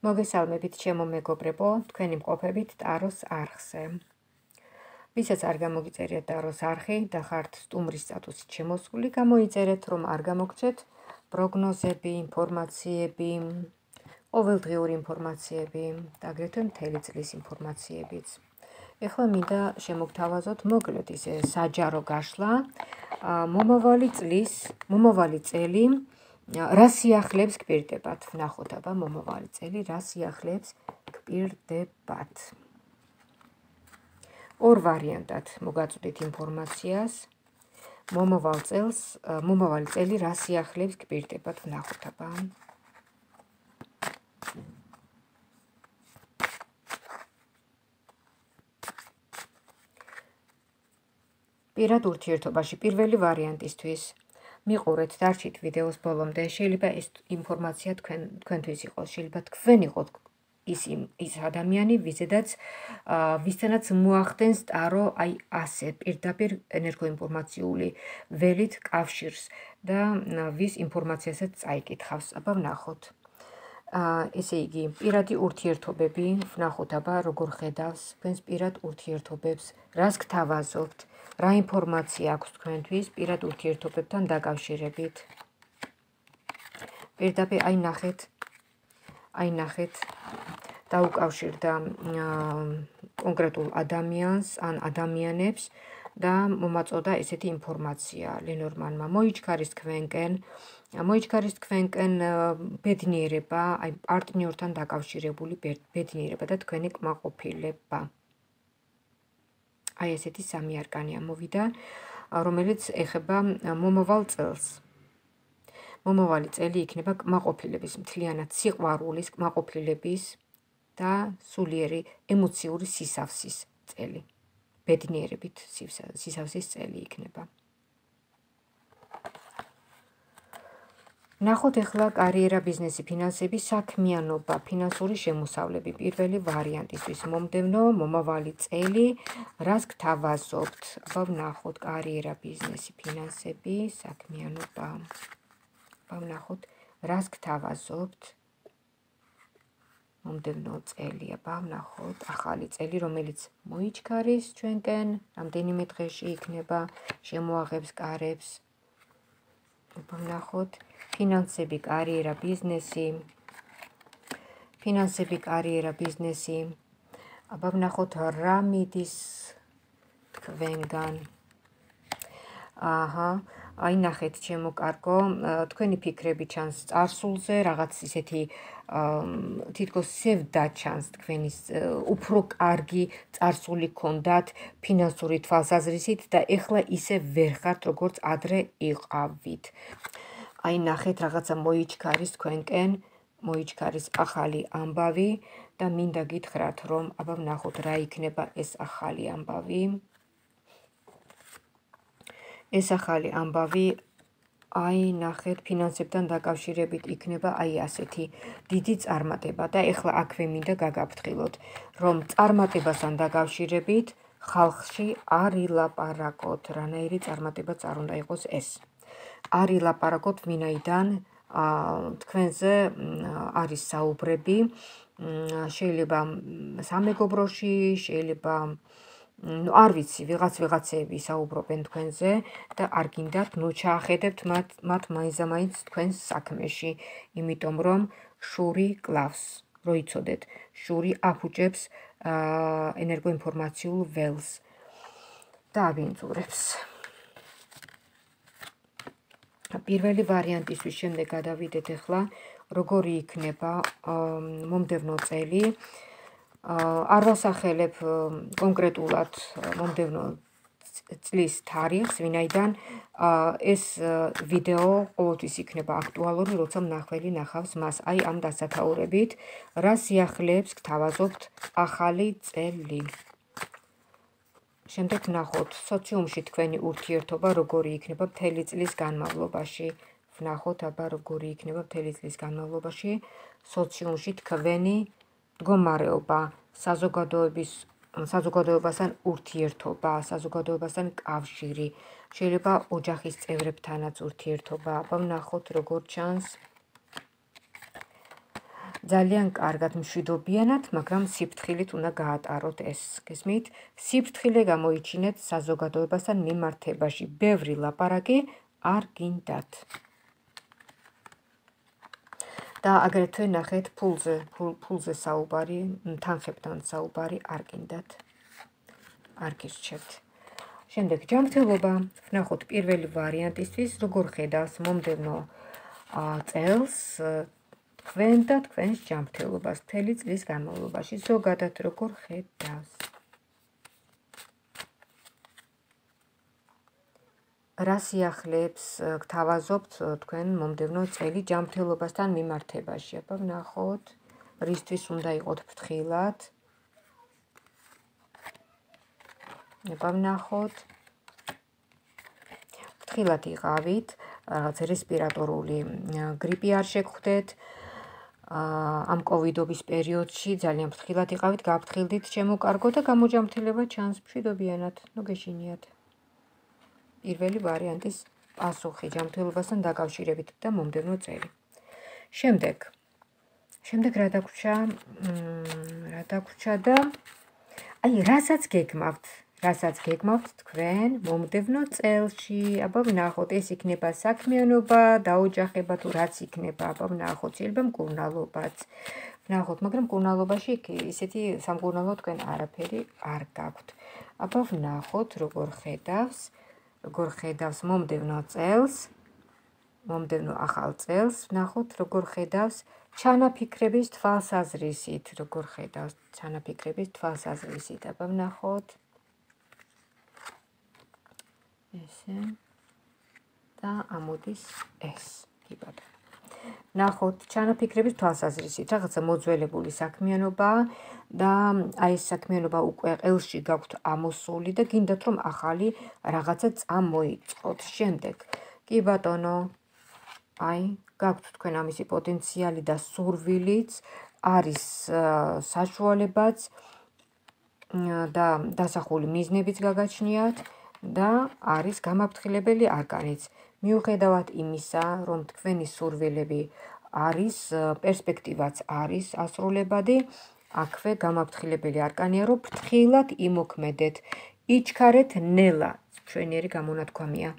მოგესალმებით ჩემო მეგობრებო, თქვენი მყოფებით ტაროს არხზე. ვისაც არ გამოგიწერიათ ტაროს არხი და ხართ სტუმრის სტატუსით შემოსული, გამოიწერეთ, რომ არ გამოგცეთ პროგნოზები, ინფორმაციები, ყოველდღიური ინფორმაციები და აგრეთვე მთელი წლის ინფორმაციებიც. ეხლა მინდა შემოგთავაზოთ მოკლედ ისე საჯარო გაშლა მომავალი წლის, მომავალი წელი რა სიახლებს გპირდებათ? ნახოთ აბა მომავალი წელი რა სიახლებს გპირდებათ. ორ ვარიანტად მოგაწვდით ინფორმაციას. მომავალ წელს, მომავალი წელი რა სიახლებს გპირდებათ? ნახოთ აბა. პირად ურთიერთობაში პირველი ვარიანტისთვის მიყურეთ დარჩით ვიდეოს ბოლომდე. შეიძლება ეს ინფორმაცია თქვენ თქვენთვის იყოს, შეიძლება თქვენ იყოთ ის ის ადამიანი, ვიზედაც ვისთანაც მოახდენს ტარო აი ასე პირდაპირ ენერგოინფორმაციული ველით კავშირს და ვის ინფორმაციასაც წაიკითხავს. აბა ვნახოთ. აა ესე იგი, პირადი ურთიერთობები, ვნახოთ აბა როგორ ხედავს თქვენს პირად ურთიერთობებს, რას გთავაზობთ? რა ინფორმაცია აქვს თქვენთვის პირად ურთიერთობებთან დაკავშირებით? პირდაპირ აი ნახეთ. აი ნახეთ. დაუკავშირდა კონკრეტულ ადამიანს ან ადამიანებს და მომაწოდა ესეთი ინფორმაცია ლენორმანმა მოიჩქარის თქვენკენ მოიჩქარის თქვენკენ ბედნიერება, აი პარტნიორთან დაკავშირებული ბედნიერება და თქვენი კმაყოფილება. აი ესეთი სამი არკანი ამოვიდა, რომელიც ეხება მომავალ წელს. მომავალი წელი იქნება კმაყოფილების, მთლიანად სიყვარულის, კმაყოფილების და სულიერი ემოციური სისავსის წელი. ბედნიერებით სისავსის წელი იქნება. ნახოთ ახლა კარიერა, ბიზნესი, ფინანსები, საქმიანობა, ფინანსური შემოსავლები. პირველი ვარიანტისთვის მომდევნო მომავალი წელი, რას გთავაზობთ? აბა ვნახოთ კარიერა, ბიზნესი, ფინანსები, საქმიანობა. აბა ვნახოთ, რას გთავაზობთ? მომდევნო წელი, აბა ვნახოთ, ახალი წელი, რომელიც მოიჩქარის ჩვენკენ, რამდენიმე დღეში იქნება, შემოაღებს კარებს. აბა ვნახოთ, ფინანსები, კარიერა, ბიზნესი. ფინანსები, კარიერა, ბიზნესი. აბა ვნახოთ რა მიდის თქვენგან. აჰა, აი ნახეთ ჩემო კარგო, თქვენი ფიქრები ჩანს წარსულზე, რაღაც ისეთი თითქოს სევდა ჩანს თქვენის უფრო კარგი წარსული ქონდათ ფინანსური თვალსაზრისით და ეხლა ისე ვერ ხართ როგორც ადრე იყავით. აი ნახეთ რაღაცა მოიჩქარის თქვენკენ მოიჩქარის ახალი ამბავი და მინდა გითხრათ რომ აბა ვნახოთ რა იქნება ეს ახალი ამბავი ეს ახალი ამბავი აი ნახეთ ფინანსებთან დაკავშირებით იქნება აი ასეთი დიდი წარმატება და ეხლა აქვე მინდა გაგაფრთხილოთ რომ წარმატებასთან დაკავშირებით ხალხში არ ილაპარაკოთ რანაირი წარმატება წარ უნდა იყოს ეს. არ ილაპარაკოთ ვინაიდან თქვენზე არის საუბრები შეიძლება სამეგობროში შეიძლება ну არ ვიცი ვიღაც ვიღაცები საუბრობენ თქვენზე და არ გინდათ ნუ ჩაახედებთ მათ მათ მაინცამაინც თქვენს საქმეში. იმიტომ რომ შური კლავს როიცოდეთ შური აფუჭებს ენერგოინფორმაციულ ველს და ავინძურებს პირველი ვარიანტისთვის შემდეგ გადავიდეთ ახლა როგორი იქნება მომდევნო წელი არ ვასახელებ კონკრეტულად მომდევნო წლის თარიღს, ვინაიდან ეს ვიდეო ყოველთვის იქნება აქტუალური, როცა მნახველი ნახავს მას. აი ამ დასათაურებით, რა სიახლეებს გთავაზობთ ახალი წელი? შემდეგ ნახოთ სოციუმში თქვენი ურთიერთობა როგორი იქნება მთელი წლის განმავლობაში. ვნახოთ აბა როგორი იქნება მთელი წლის განმავლობაში სოციუმში თქვენი მდგომარეობა, საზოგადოების საზოგადოებასთან ურთიერთობა, საზოგადოებასთან კავშირი. შეიძლება ოჯახის წევრებთანაც ურთიერთობა. აბა ვნახოთ როგორ ჩანს ძალიან კარგად მშვიდობიანად, მაგრამ სიფრთხილით უნდა გაატაროთ ეს. გესმით? სიფრთხილე გამოიჩინეთ საზოგადოებასთან მიმართებაში. ბევრი ლაპარაკი არ გინდათ. და აგრეთვე ნახეთ ფულზე, ფულზე საუბარი, თანხებთან საუბარი არ გინდათ. არ გირჩევთ. შემდეგ ჯანმრთელობა, ნახოთ პირველი ვარიანტისთვის, როგორ ხედავს მომდევნო წელს თქვენ და თქვენს ჯანმრთელობას მთელი წლის განმავლობაში ზოგადად როგორ ხედავს რა სიახლეებს გთავაზობთ თქვენ მომდევნო წელი ჯანმრთელობასთან მიმართებაში? აბა ვნახოთ. რისთვის უნდა იყოთ ფრთხილად? აბა ვნახოთ. ფრთხილად იყავით. რაღაც რესპირატორული გრიპი არ შეგხვდეთ. ამ კოვიდობის პერიოდში ძალიან ფრთხილად იყავით, გაფრთხილდით შემოკარგო და გამოჯამთილება ჩანს. მშვიდობიანად. ნუ გეშინიათ. პირველი ვარიანტის პასუხი ჯამთილობასთან დაკავშირებით და მომდევნო წელი. შემდეგ. შემდეგ რა დაგვრჩა? მ რა დაგვრჩა და აი, რასაც გეგმავთ, რასაც გეგმავთ თქვენ მომდევნო წელში, აბა ვნახოთ, ეს იქნება საქმიანობა, დაოჯახება თუ რაც იქნება, აბა ვნახოთ, შეიძლება მკურნალობაც. ვნახოთ, მაგრამ მკურნალობაში ისეთი სამკურნალო თქვენ არაფერი არ გაქვთ. აბა ვნახოთ, როგორ ხედავს, როგორ ხედავს მომდევნო წელს. მომდევნო ახალ წელს ვნახოთ, როგორ ხედავს ჩანაფიქრების თვალსაზრისით, როგორ ხედავს ჩანაფიქრების თვალსაზრისით, აბა ვნახოთ. ესე და ამოდის ეს კიბად. ნახოთ, ჩანაფიქრების თვალსაზრისით, რაღაცა მოძველებული საქმიანობა და აი ეს საქმიანობა უკვე ყელში გაქვთ ამოსული და გინდათ რომ ახალი რაღაცა წამოიწყოთ შემდეგ. კი ბატონო, აი, გაქვთ თქვენ ამისი პოტენციალი და სურვილიც, არის საშუალებაც და დასახული მიზნებიც გაგაჩნიათ. და არის გამაფრთხილებელი არკანიც. მიუხედავად იმისა, რომ თქვენი სურვილები არის პერსპექტივაც არის ასრულებადი, აქვე გამაფრთხილებელი არკანია, რომ ფრთხილად იმოქმედეთ. იჩქარეთ ნელა, ჩვენიერი გამონათქვამია.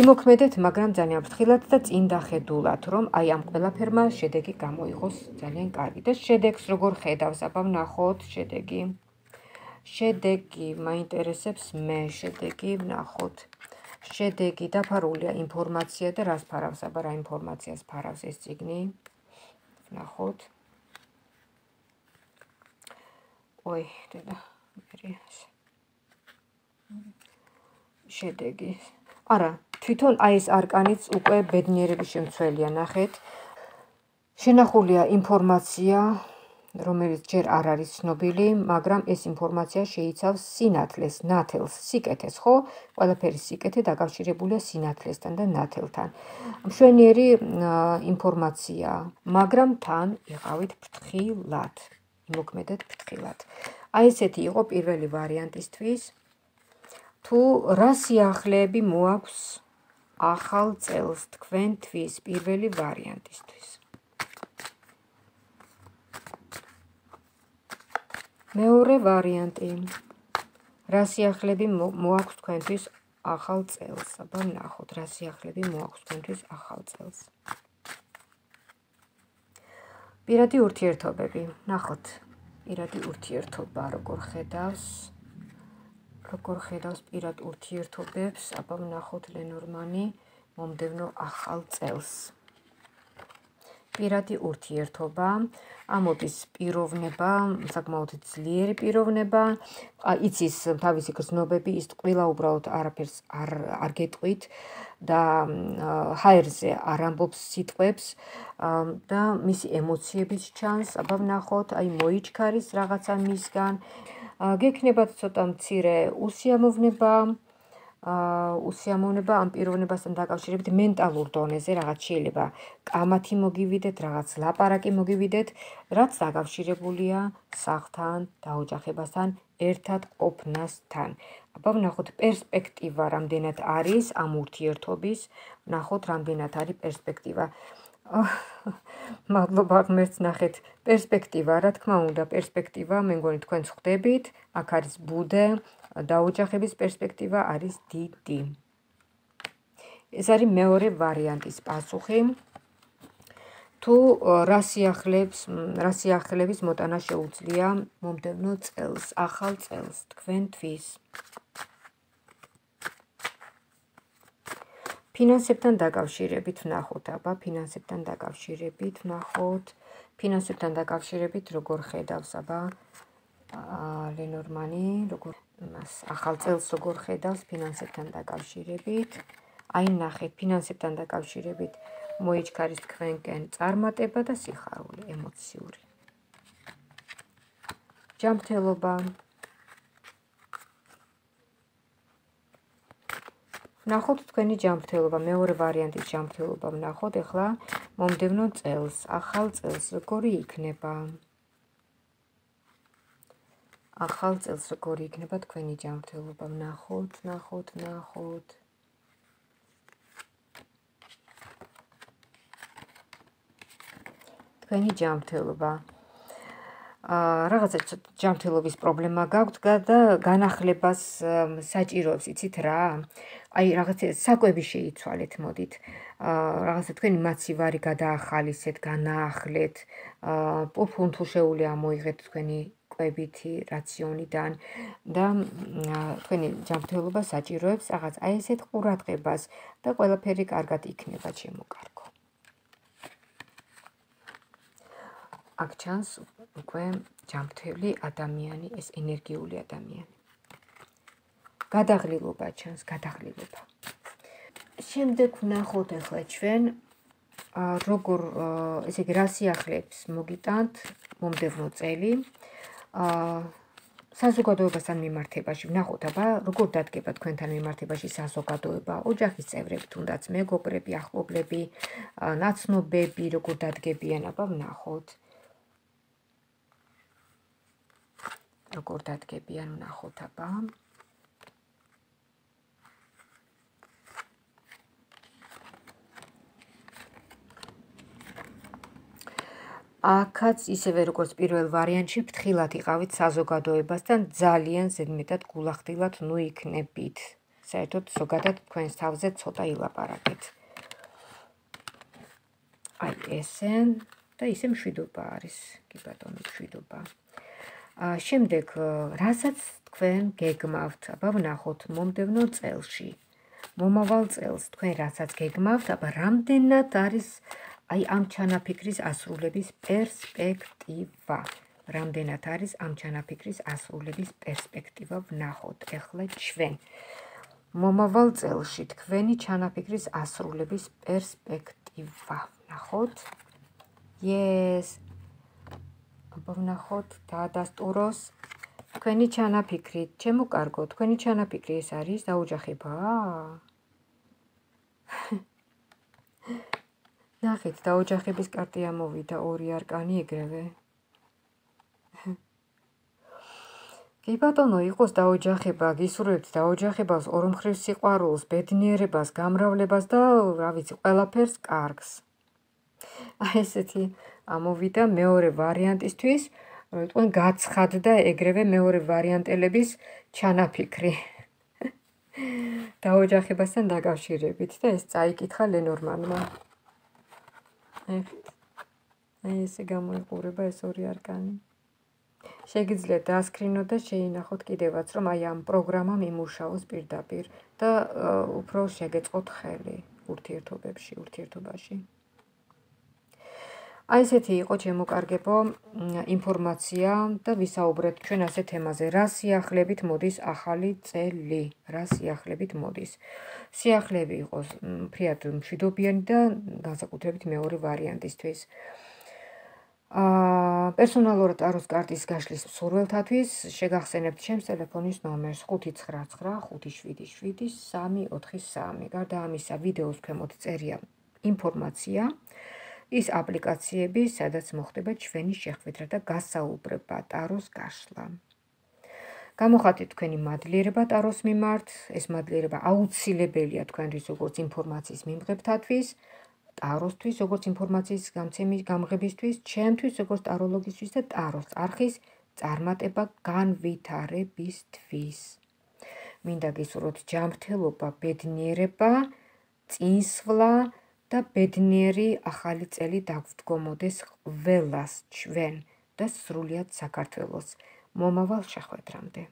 იმოქმედეთ, მაგრამ ძალიან ფრთხილად და წინ დახედულად, რომ აი ამ ყველაფერმა შედეგი გამოიღოს ძალიან კარგი. და შედეგს როგორ ხედავს? აბა ვნახოთ შედეგი. შედეგი მაინტერესებს მე შედეგი ვნახოთ შედეგი დაფარულია ინფორმაცია და რას ფარავს აბა რა ინფორმაციას ფარავს ეს ციგნი ვნახოთ ой დედა მერი შედეგი. არა თვითონ აი ეს არკანიც უკვე ბედნიერების შემცველია ნახეთ. შენახულია ინფორმაცია რომელიც ჯერ არ არის ცნობილი, მაგრამ ეს ინფორმაცია შეიცავს სინათლეს, ნათელს, სიკეთეს, ხო? ყველაფერი სიკეთე დაკავშირებულია სინათლესთან და ნათელთან. მშვენიერი ინფორმაცია, მაგრამ თან იყავით ფრთხილად. იმოქმედეთ ფრთხილად. აი ესეთი იყო პირველი ვარიანტისთვის. თუ რა სიახლეები მოაქვს ახალ წელს თქვენთვის პირველი ვარიანტისთვის? მეორე ვარიანტი. რა სიახლები მოაქვს თქვენთვის ახალ წელს? აბა ნახოთ, რა სიახლები მოაქვს თქვენთვის ახალ წელს. პირადი ურთიერთობები. ნახოთ, პირადი ურთიერთობა როგორ ხედავს? როგორ ხედავს პირად ურთიერთობებს? აბა ნახოთ ლენორმანი მომდევნო ახალ წელს. პირადი ურთიერთობა, ამოდის პიროვნება, საკმაოდ ძლიერი პიროვნება, იცის თავისი გრძნობები, ის ყველა უბრალოდ არაფერს არ არ გეტყვით და ჰაერზე არ ამბობს სიტყვებს და მისი ემოციებიც ჩანს, აბა ვნახოთ, აი მოიჩქარის რაღაცა მისგან. გექნებათ ცოტა მცირე უსიამოვნება, უსიამოვნება ამ პიროვნებასთან დაკავშირებით მენტალურ დონეზე რაღაც შეიძლება კამათი მოგივიდეთ, რაღაც ლაპარაკი მოგივიდეთ, რაც დაკავშირებულია სახლთან, დაოჯახებასთან, ერთად ყოფნასთან. აბა ვნახოთ პერსპექტივა რამდენად არის ამ ურთიერთობის, ვნახოთ რამდენად არის პერსპექტივა. მადლობა ღმერთს ნახეთ პერსპექტივა რა თქმა უნდა პერსპექტივა მე მგონი თქვენ ხვდებით აქ არის ბუდე დაოჯახების პერსპექტივა არის დიდი ეს არის მეორე ვარიანტის პასუხი. თუ რა სიახლებს რა სიახლების მოტანა შეუძლია მომდევნო წელს ახალ წელს თქვენთვის ფინანსებთან დაკავშირებით ვნახოთ, აბა, ფინანსებთან დაკავშირებით ვნახოთ, ფინანსებთან დაკავშირებით როგორ ხედავს, აბა, ლენორმანი, როგორ მას ახალ წელს როგორ ხედავს ფინანსებთან დაკავშირებით? აი ნახეთ, ფინანსებთან დაკავშირებით მოიჩქარის თქვენკენ წარმატება და სიხარული, ემოციური. ჯანმრთელობა, ნახოთ თქვენი ჯანმრთელობა, მეორე ვარიანტის ჯანმრთელობა ვნახოთ ახლა მომდევნო წელს, ახალ წელს როგორი იქნება? ახალ წელს როგორი იქნება თქვენი ჯანმრთელობა? ვნახოთ, ვნახოთ, ვნახოთ. თქვენი ჯანმრთელობა აა რაღაცა ჯანმრთელობის პრობლემა გაქვთ და განახლებას საჭიროებს, იცით რა? აი რაღაცა საკვები შეიცვალეთ, მოდით. აა რაღაცა თქვენი მაცივარი გადაახალისეთ, განაახლეთ. აა პუფუნთუშეული ამოიღეთ თქვენი კვებითი რაციონიდან და თქვენი ჯანმრთელობა საჭიროებს რაღაც აი ესეთ ყურადღებას და ყველაფერი კარგად იქნება ჩემო კარგო. აქ ჩანს უკვე ჯანმრთელი ადამიანი, ეს ენერგიული ადამიანი. გადაღლილობა ჩანს, გადაღლილობა. შემდეგ ვნახოთ ახლა ჩვენ როგორ ესე იგი რა სიახლეებს მოგიტანთ მომდევნო წელი. აა საზოგადოებასთან მიმართებაში ვნახოთ აბა როგორ დადგება თქვენთან მიმართებაში საზოგადოება, ოჯახის წევრები, თუნდაც მეგობრები, ახლობლები, ნაცნობები, როგორ დადგებიან აბა ვნახოთ. როგორ დადგებიან ვნახოთ აბა. აქაც ისევე როგორც პირველ ვარიანტში ფრთხილად იყავით საზოგადოებასთან ძალიან ზედმეტად გულახდილად ნუ იქნებით. საერთოდ ზოგადად თქვენს თავზე ცოტა ილაპარაკეთ. აი ესე და ისე მშვიდობა არის, კი ბატონო, მშვიდობა. აა შემდეგ რასაც თქვენ გეგმავთ, აბა ვნახოთ მომდევნო წელში. მომავალ წელს თქვენ რასაც გეგმავთ, აბა რამდენად არის აი ამ ჩანაფიქრის ასრულების პერსპექტივა. რამდენად არის ამ ჩანაფიქრის ასრულების პერსპექტივა ვნახოთ ახლა ჩვენ. მომავალ წელში თქვენი ჩანაფიქრის ასრულების პერსპექტივა ვნახოთ. yes. ვნახოთ დაადასტუროს თქვენი ჩანაფიქრი. ჩემო კარგო, თქვენი ჩანაფიქრი ეს არის დაუჯახება? ნახეთ, დაოჯახების კარტი ამოვიდა ორი არკანი ეგრევე. კი ბატონო, იყოს დაოჯახება, გისურვებთ დაოჯახებას, ორმხრივ სიყვარულს, ბედნიერებას, გამრავლებას და რა ვიცი, ყველაფერს კარგს. აი ესეთი ამოვიდა მეორე ვარიანტისთვის, თქვენ გაცხადდა ეგრევე მეორე ვარიანტელების ჩანაფიქრი. დაოჯახებასთან დაკავშირებით და ეს წაიკითხა ლენორმანმა. აი ესე გამოიყურება ეს ორი არკანი. შეგიძლიათ დაასკრინოთ და შეინახოთ კიდევაც, რომ აი ამ პროგრამამ იმუშაოს პირდაპირ და უფრო შეგეწყოთ ხელი ურთიერთობებში, ურთიერთობაში. აი ესეთი იყო ჩემო კარგებო ინფორმაცია და ვისაუბრეთ ჩვენ ასე თემაზე, რა სიახლებით მოდის ახალი წელი, რა სიახლებით მოდის. სიახლეები იყოს ფრიად მშვიდობიანი და განსაკუთრებით მეორე ვარიანტისთვის. აა პერსონალურად აროს კარტის გაშლის სურველთათვის შეგახსენებთ ჩემს ტელეფონის ნომერს 599577343. გარდა ამისა, ვიდეოს ქვემოთ წერია ინფორმაცია ის აპლიკაციები, სადაც მოხდება ჩვენი შეხვედრა და გასაუბრება ტაროს გაშლა. გამოხატეთ თქვენი მადლიერება ტაროს მიმართ. ეს მადლიერება აუცილებელია თქვენთვის როგორც ინფორმაციის მიმღებთათვის. ტაროსთვის, როგორც ინფორმაციის გამცემის გამღებისთვის, ჩემთვის, როგორც ტაროლოგისთვის და ტაროს არხის წარმატება განვითარებისთვის. მინდა გისურვოთ ჯანმრთელობა, ბედნიერება, წინსვლა და ბედნიერი ახალი წელი დაგვდგომოდეს ყველას ჩვენ და სრულიად საქართველოს. მომავალ შეხვედრამდე.